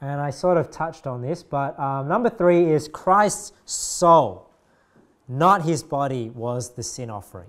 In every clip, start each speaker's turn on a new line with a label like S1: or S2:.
S1: And I sort of touched on this, but um, number three is Christ's soul, not his body, was the sin offering.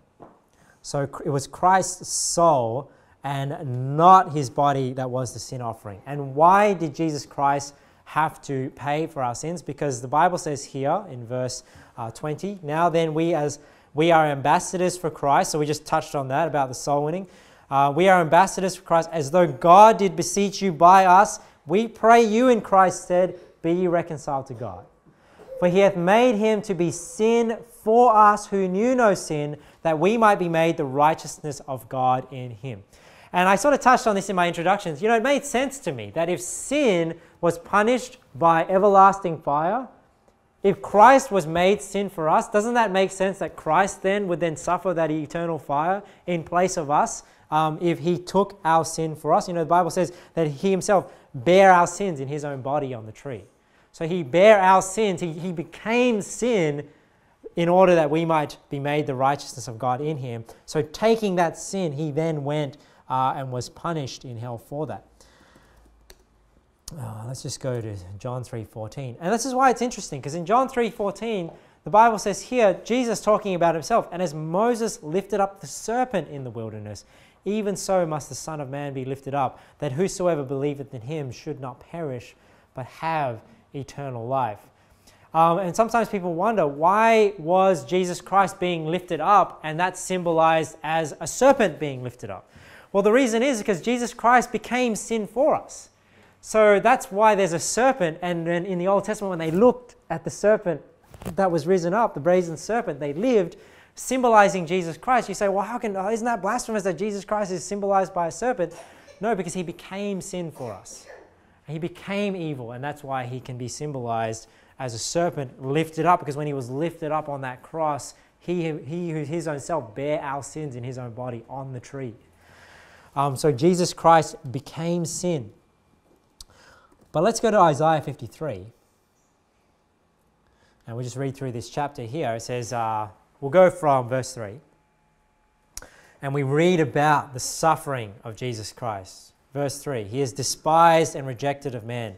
S1: So it was Christ's soul and not his body that was the sin offering. And why did Jesus Christ have to pay for our sins? Because the Bible says here in verse uh, 20, now then we as we are ambassadors for Christ. So we just touched on that about the soul winning. Uh, we are ambassadors for Christ, as though God did beseech you by us. We pray you in Christ said, Be ye reconciled to God. For he hath made him to be sin for us who knew no sin, that we might be made the righteousness of God in him. And I sort of touched on this in my introductions. You know, it made sense to me that if sin was punished by everlasting fire, if Christ was made sin for us, doesn't that make sense that Christ then would then suffer that eternal fire in place of us um, if he took our sin for us? You know, the Bible says that he himself bare our sins in his own body on the tree. So he bare our sins, he, he became sin in order that we might be made the righteousness of God in him. So taking that sin, he then went uh, and was punished in hell for that. Uh, let's just go to John 3:14. And this is why it's interesting because in John 3:14 the Bible says here Jesus talking about himself and as Moses lifted up the serpent in the wilderness even so must the son of man be lifted up that whosoever believeth in him should not perish but have eternal life. Um, and sometimes people wonder why was Jesus Christ being lifted up and that's symbolized as a serpent being lifted up? Well, the reason is because Jesus Christ became sin for us. So that's why there's a serpent. And then in the Old Testament, when they looked at the serpent that was risen up, the brazen serpent, they lived symbolizing Jesus Christ. You say, well, how can, oh, isn't that blasphemous that Jesus Christ is symbolized by a serpent? No, because he became sin for us. He became evil, and that's why he can be symbolized as a serpent lifted up, because when he was lifted up on that cross, he, he his own self bare our sins in his own body on the tree. Um, so Jesus Christ became sin. But let's go to Isaiah 53. And we'll just read through this chapter here. It says, uh, we'll go from verse 3. And we read about the suffering of Jesus Christ. Verse 3 He is despised and rejected of men,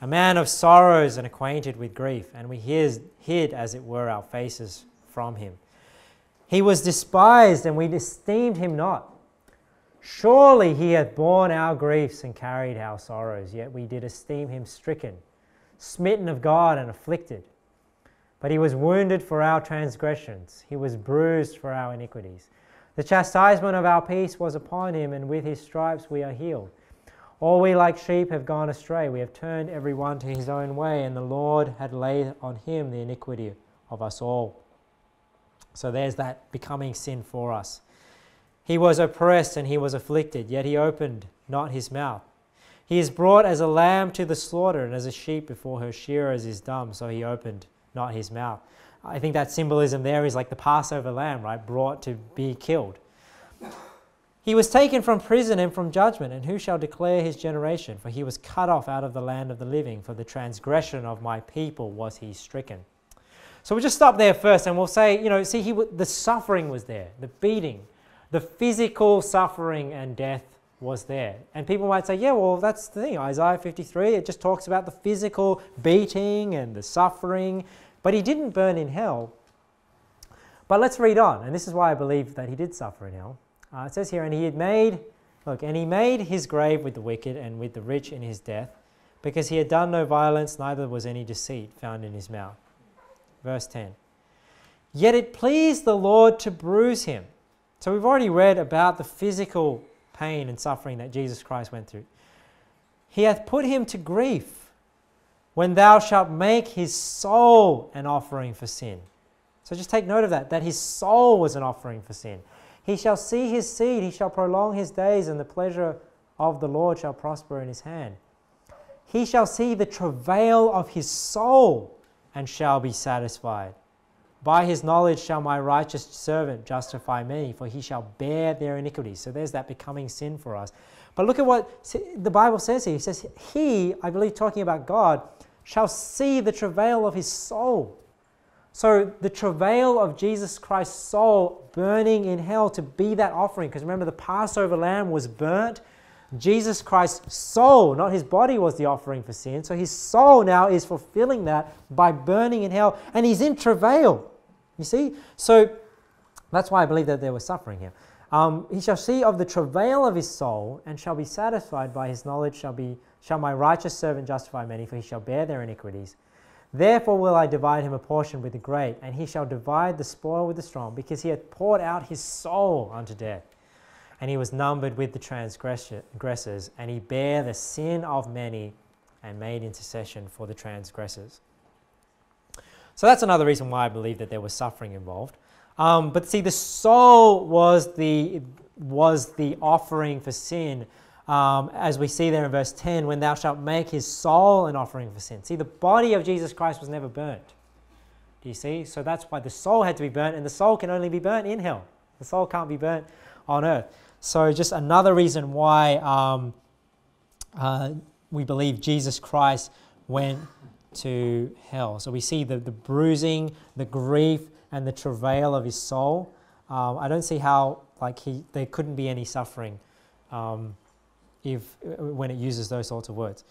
S1: a man of sorrows and acquainted with grief, and we hid, as it were, our faces from him. He was despised, and we esteemed him not. Surely he hath borne our griefs and carried our sorrows, yet we did esteem him stricken, smitten of God, and afflicted. But he was wounded for our transgressions, he was bruised for our iniquities. The chastisement of our peace was upon him, and with his stripes we are healed. All we like sheep have gone astray. We have turned every one to his own way, and the Lord had laid on him the iniquity of us all. So there's that becoming sin for us. He was oppressed and he was afflicted, yet he opened not his mouth. He is brought as a lamb to the slaughter, and as a sheep before her shearers is dumb, so he opened not his mouth. I think that symbolism there is like the Passover lamb, right? Brought to be killed. He was taken from prison and from judgment, and who shall declare his generation? For he was cut off out of the land of the living. For the transgression of my people was he stricken. So we'll just stop there first, and we'll say, you know, see, he, the suffering was there, the beating, the physical suffering and death was there. And people might say, yeah, well, that's the thing. Isaiah 53, it just talks about the physical beating and the suffering, but he didn't burn in hell. But let's read on, and this is why I believe that he did suffer in hell. Uh, it says here, and he had made, look, and he made his grave with the wicked and with the rich in his death, because he had done no violence, neither was any deceit found in his mouth. Verse 10. Yet it pleased the Lord to bruise him. So we've already read about the physical pain and suffering that Jesus Christ went through. He hath put him to grief when thou shalt make his soul an offering for sin. So just take note of that, that his soul was an offering for sin. He shall see his seed, he shall prolong his days, and the pleasure of the Lord shall prosper in his hand. He shall see the travail of his soul and shall be satisfied. By his knowledge shall my righteous servant justify many, for he shall bear their iniquities. So there's that becoming sin for us. But look at what the Bible says here. He says, He, I believe, talking about God, shall see the travail of his soul. So the travail of Jesus Christ's soul burning in hell to be that offering. Because remember, the Passover lamb was burnt Jesus Christ's soul, not his body, was the offering for sin. So his soul now is fulfilling that by burning in hell, and he's in travail. You see? So that's why I believe that there was suffering here. Um, he shall see of the travail of his soul and shall be satisfied by his knowledge shall be shall my righteous servant justify many for he shall bear their iniquities therefore will i divide him a portion with the great and he shall divide the spoil with the strong because he hath poured out his soul unto death and he was numbered with the transgressors and he bare the sin of many and made intercession for the transgressors so that's another reason why i believe that there was suffering involved um, but see, the soul was the, was the offering for sin, um, as we see there in verse 10, when thou shalt make his soul an offering for sin. See, the body of Jesus Christ was never burnt. Do you see? So that's why the soul had to be burnt, and the soul can only be burnt in hell. The soul can't be burnt on earth. So, just another reason why um, uh, we believe Jesus Christ went to hell. So, we see the, the bruising, the grief, and the travail of his soul. Um, I don't see how like he there couldn't be any suffering um, if when it uses those sorts of words.